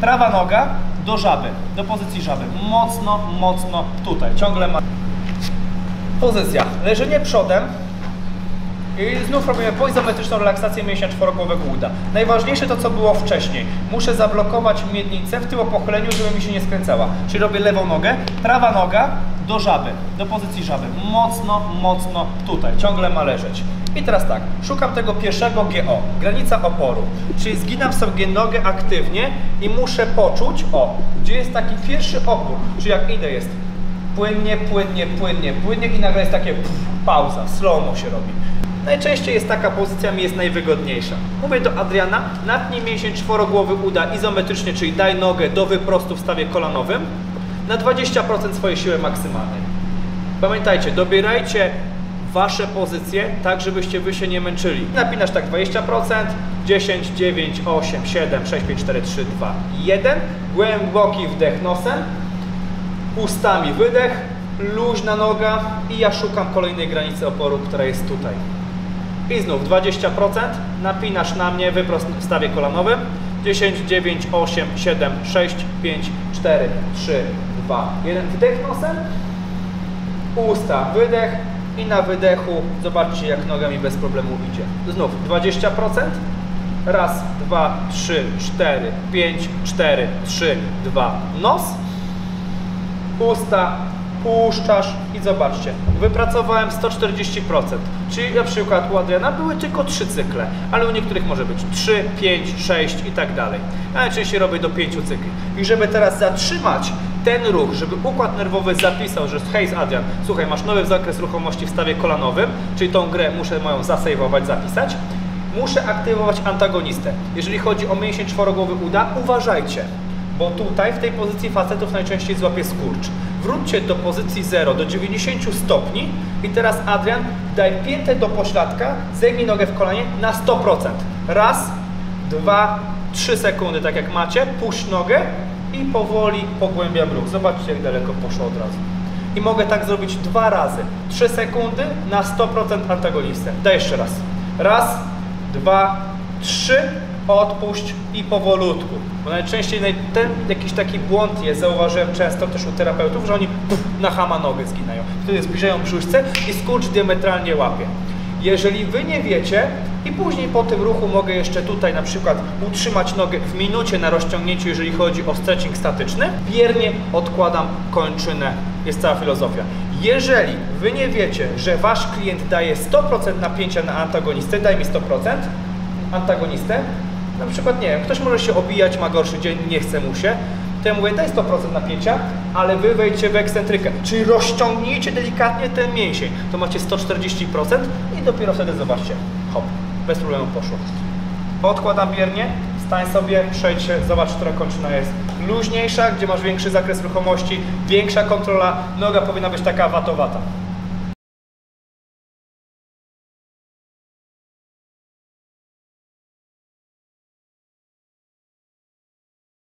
Prawa noga do żaby, do pozycji żaby. Mocno, mocno tutaj. Ciągle ma... Pozycja. Leżenie przodem. I znów robimy poizometryczną relaksację mięśnia czworogłowego uda. Najważniejsze to, co było wcześniej. Muszę zablokować miednicę w tył pochyleniu, żeby mi się nie skręcała. Czyli robię lewą nogę, prawa noga do żaby, do pozycji żaby. Mocno, mocno tutaj. Ciągle ma leżeć. I teraz tak, szukam tego pierwszego GO, granica oporu. Czyli zginam sobie nogę aktywnie i muszę poczuć, o, gdzie jest taki pierwszy opór. Czyli jak idę jest płynnie, płynnie, płynnie, płynnie i nagle jest takie pff, pauza, slow-mo się robi. Najczęściej jest taka pozycja mi jest najwygodniejsza. Mówię do Adriana, natnij mięsień czworogłowy uda izometrycznie, czyli daj nogę do wyprostu w stawie kolanowym na 20% swojej siły maksymalnej. Pamiętajcie, dobierajcie Wasze pozycje tak, żebyście Wy się nie męczyli. Napinasz tak 20%, 10, 9, 8, 7, 6, 5, 4, 3, 2, 1. Głęboki wdech nosem, ustami wydech, luźna noga i ja szukam kolejnej granicy oporu, która jest tutaj. I znów 20%, napinasz na mnie, wyprost w stawie kolanowym. 10, 9, 8, 7, 6, 5, 4, 3, 2, 1. Wdech nosem, usta, wydech i na wydechu zobaczcie jak noga mi bez problemu idzie. Znów 20%. Raz, dwa, trzy, cztery, pięć, cztery, trzy, dwa. Nos, usta, puszczasz i zobaczcie, wypracowałem 140%, czyli na przykład u Adriana były tylko 3 cykle, ale u niektórych może być 3, 5, 6 i tak dalej. Ja najczęściej robię do 5 cykli. I żeby teraz zatrzymać ten ruch, żeby układ nerwowy zapisał, że hej Adrian, słuchaj, masz nowy zakres ruchomości w stawie kolanowym, czyli tą grę muszę moją zasejwować, zapisać, muszę aktywować antagonistę. Jeżeli chodzi o mięsień czworogłowy uda, uważajcie, bo tutaj w tej pozycji facetów najczęściej złapie skurcz. Wróćcie do pozycji 0, do 90 stopni i teraz Adrian, daj piętę do pośladka, zegnij nogę w kolanie na 100%. Raz, dwa, trzy sekundy, tak jak macie, puść nogę i powoli pogłębiam ruch. Zobaczcie, jak daleko poszło od razu. I mogę tak zrobić dwa razy. 3 sekundy na 100% antagonistę. Daj jeszcze raz. Raz, dwa, trzy, odpuść i powolutku. Bo najczęściej naj- ten jakiś taki błąd jest, zauważyłem często też u terapeutów, że oni puf, na hama nogę zginają. Wtedy zbliżają brzuszce i skurcz diametralnie łapie. Jeżeli Wy nie wiecie i później po tym ruchu mogę jeszcze tutaj na przykład utrzymać nogę w minucie na rozciągnięciu, jeżeli chodzi o stretching statyczny, biernie odkładam kończynę. Jest cała filozofia. Jeżeli Wy nie wiecie, że Wasz klient daje 100% napięcia na antagonistę, daj mi 100%, antagonistę, na przykład, nie wiem, ktoś może się obijać, ma gorszy dzień, nie chce mu się, to ja mówię, daj 100% napięcia, ale wy wejdźcie w ekscentrykę, czyli rozciągnijcie delikatnie ten mięsień, to macie 140% i dopiero wtedy zobaczcie, hop, bez problemu poszło. Odkładam biernie, stań sobie, przejdź zobacz, która kończyna jest luźniejsza, gdzie masz większy zakres ruchomości, większa kontrola, noga powinna być taka watowata.